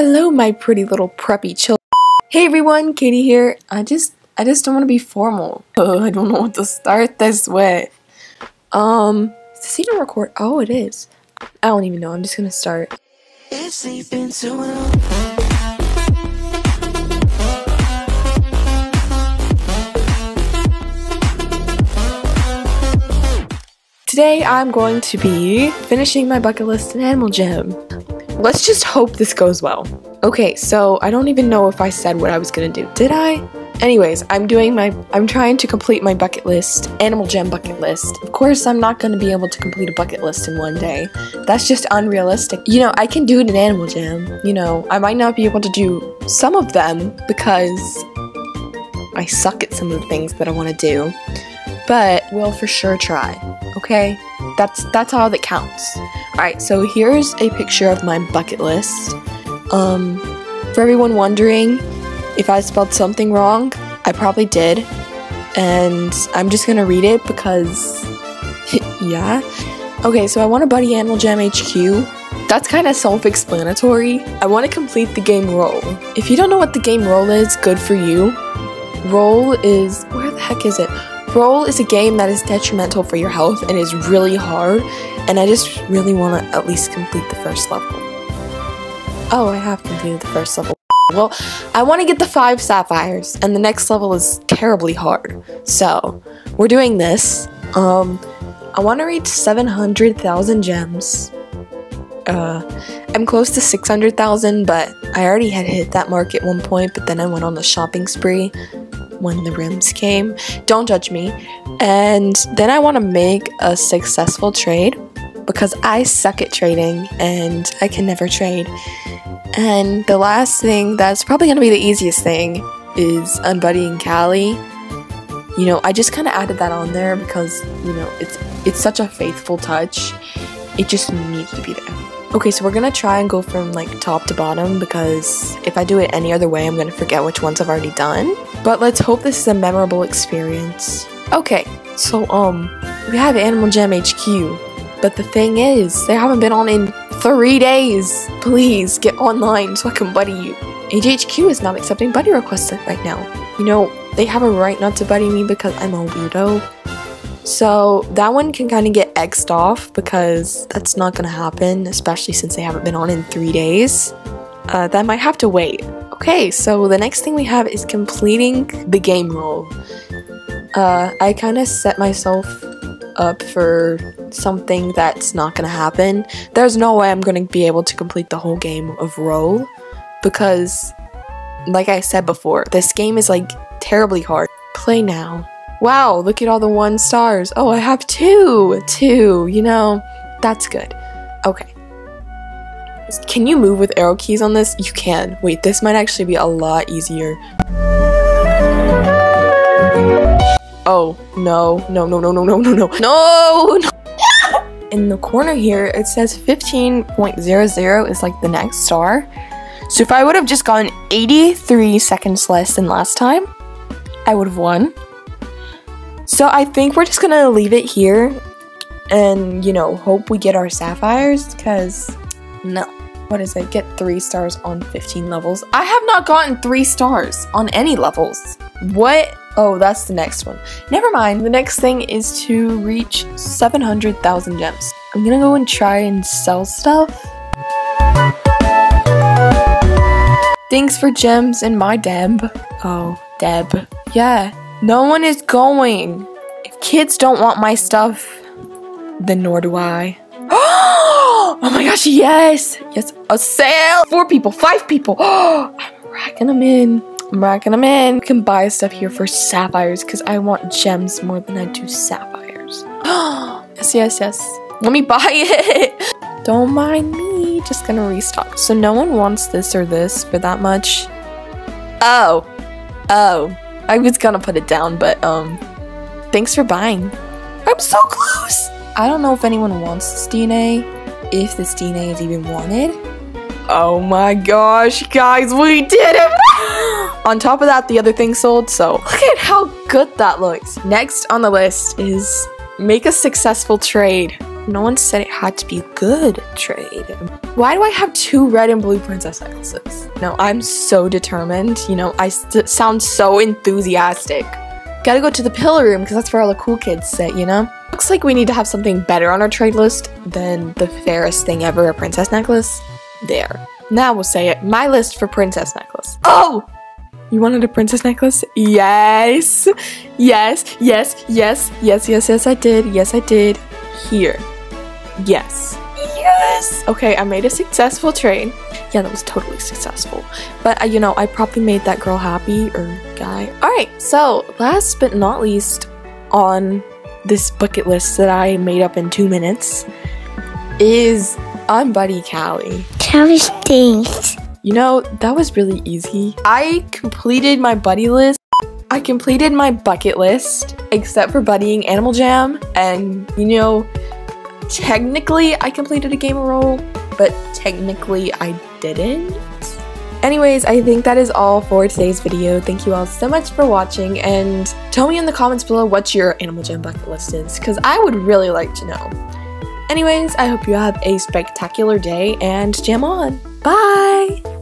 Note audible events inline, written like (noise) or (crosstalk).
Hello, my pretty little preppy chill. Hey everyone, Caitie here. I just, I just don't want to be formal. Ugh, (laughs) I don't know what to start this with. Um, is this even record? Oh, it is. I don't even know. I'm just gonna start. Today I'm going to be finishing my bucket list in Animal Jam. Let's just hope this goes well. Okay, so I don't even know if I said what I was gonna do. Did I? Anyways, I'm doing my, I'm trying to complete my bucket list, Animal Jam bucket list. Of course, I'm not gonna be able to complete a bucket list in one day. That's just unrealistic. You know, I can do it in Animal Jam. You know, I might not be able to do some of them because I suck at some of the things that I wanna do. But we'll for sure try, okay? That's, that's all that counts. Alright, so here's a picture of my bucket list. Um, for everyone wondering if I spelled something wrong, I probably did. And I'm just gonna read it because, (laughs) yeah. Okay, so I want a Buddy Animal Jam HQ. That's kind of self-explanatory. I want to complete the game Roll. If you don't know what the game Roll is, good for you. Roll is, where the heck is it? Roll is a game that is detrimental for your health and is really hard, and I just really want to at least complete the first level. Oh, I have completed the first level. Well, I want to get the five sapphires, and the next level is terribly hard. So, we're doing this. Um, I want to reach 700,000 gems. Uh, I'm close to 600,000, but I already had hit that mark at one point, but then I went on a shopping spree when the rims came. Don't judge me. And then I want to make a successful trade because I suck at trading and I can never trade. And the last thing that's probably going to be the easiest thing is unbuddying Callie. You know, I just kind of added that on there because, you know, it's it's such a faithful touch. It just needs to be there. Okay, so we're gonna try and go from like top to bottom because if I do it any other way, I'm gonna forget which ones I've already done. But let's hope this is a memorable experience. Okay, so um, we have Animal Jam HQ, but the thing is, they haven't been on in three days. Please get online so I can buddy you. AJHQ is not accepting buddy requests right now. You know, they have a right not to buddy me because I'm a weirdo. So that one can kind of get X'd off because that's not going to happen, especially since they haven't been on in three days. Uh, that might have to wait. Okay, so the next thing we have is completing the game Roll. Uh, I kind of set myself up for something that's not to happen. There's no way I'm to be able to complete the whole game of Roll because, like I said before, this game is like terribly hard. Play now. Wow, look at all the one stars. Oh, I have two. Two, you know, that's good. Okay. Can you move with arrow keys on this? You can. Wait, this might actually be a lot easier. Oh, no, no, no, no, no, no, no, no, no, no. (laughs) In the corner here, it says 15.00 is like the next star. So if I would have just gotten 83 seconds less than last time, I would have won. So I think we're just gonna leave it here and, you know, hope we get our sapphires because, no. What is it? Get three stars on 15 levels. I have not gotten three stars on any levels. What? Oh, that's the next one. Never mind. The next thing is to reach 700,000 gems. I'm gonna go and try and sell stuff. Thanks for gems and my Deb. Oh, Deb. Yeah, no one is going. If kids don't want my stuff, then nor do I. (gasps) oh my gosh, yes! Yes, a sale! Four people, five people. Oh! (gasps) I'm racking them in. I'm racking them in. You can buy stuff here for sapphires because I want gems more than I do sapphires. (gasps) yes, yes, yes. Let me (laughs) buy it. Don't mind me. Just gonna restock. So no one wants this or this for that much. Oh. Oh. I was gonna put it down, but um, thanks for buying. I'm so close! I don't know if anyone wants this DNA, if this DNA is even wanted. Oh my gosh, guys, we did it! On top of that, the other thing sold, so look at how good that looks. Next on the list is make a successful trade. no one said it had to be good trade. Why do I have two red and blue princess necklaces? No, I'm so determined. You know, I sound so enthusiastic. Gotta go to the pillar room because that's where all the cool kids sit, you know? Looks like we need to have something better on our trade list than the fairest thing ever, a princess necklace. There. Now we'll say it. My list for princess necklace. Oh! You wanted a princess necklace? Yes. Yes, yes, yes, yes, yes, yes, I did. Yes, I did. Here. Yes. Yes! Okay, I made a successful trade. Yeah, that was totally successful. But, uh, you know, I probably made that girl happy, or guy. Alright, so, last but not least on this bucket list that I made up in two minutes is I'm Buddy Callie. Callie stinks. You know, that was really easy. I completed my buddy list. I completed my bucket list, except for buddying Animal Jam, and you know, technically I completed a gamer role, but technically I didn't. Anyways, I think that is all for today's video. Thank you all so much for watching and tell me in the comments below what your Animal Jam bucket list is because I would really like to know. Anyways, I hope you have a spectacular day and jam on. Bye!